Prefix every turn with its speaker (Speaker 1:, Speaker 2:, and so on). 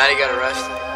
Speaker 1: Maddie got arrested.